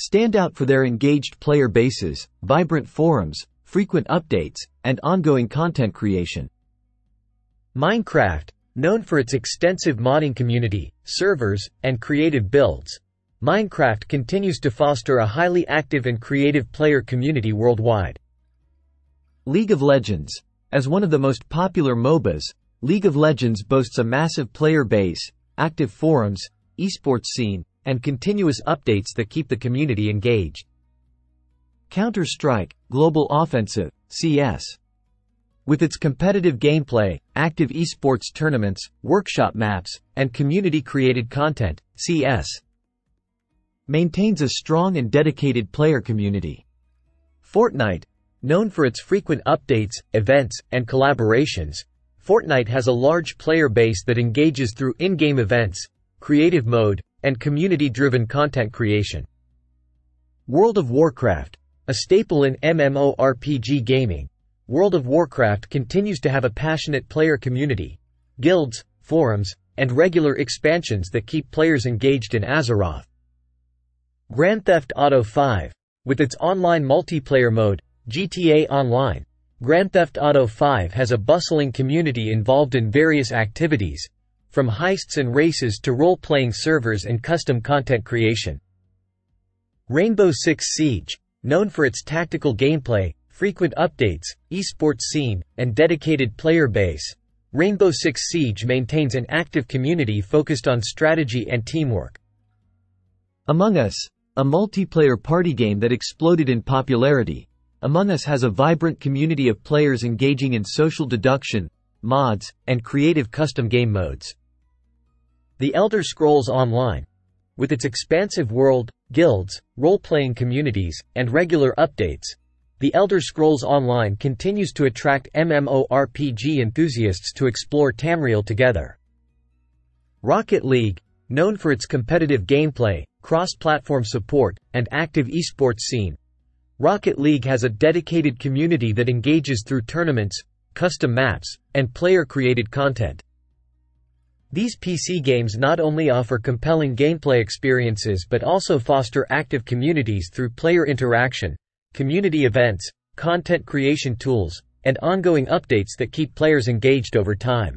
stand out for their engaged player bases, vibrant forums, frequent updates, and ongoing content creation. Minecraft, known for its extensive modding community, servers, and creative builds, Minecraft continues to foster a highly active and creative player community worldwide. League of Legends. As one of the most popular MOBAs, League of Legends boasts a massive player base, active forums, esports scene, and continuous updates that keep the community engaged. Counter-Strike, Global Offensive, CS. With its competitive gameplay, active esports tournaments, workshop maps, and community-created content, CS maintains a strong and dedicated player community. Fortnite, known for its frequent updates, events, and collaborations, Fortnite has a large player base that engages through in-game events, creative mode, and community-driven content creation. World of Warcraft, a staple in MMORPG gaming, World of Warcraft continues to have a passionate player community, guilds, forums, and regular expansions that keep players engaged in Azeroth. Grand Theft Auto 5, with its online multiplayer mode, GTA Online, Grand Theft Auto 5 has a bustling community involved in various activities, from heists and races to role-playing servers and custom content creation. Rainbow Six Siege, known for its tactical gameplay, frequent updates, esports scene, and dedicated player base, Rainbow Six Siege maintains an active community focused on strategy and teamwork. Among Us, a multiplayer party game that exploded in popularity, among Us has a vibrant community of players engaging in social deduction, mods, and creative custom game modes. The Elder Scrolls Online. With its expansive world, guilds, role-playing communities, and regular updates, The Elder Scrolls Online continues to attract MMORPG enthusiasts to explore Tamriel together. Rocket League, known for its competitive gameplay, cross-platform support, and active esports scene, Rocket League has a dedicated community that engages through tournaments, custom maps, and player-created content. These PC games not only offer compelling gameplay experiences but also foster active communities through player interaction, community events, content creation tools, and ongoing updates that keep players engaged over time.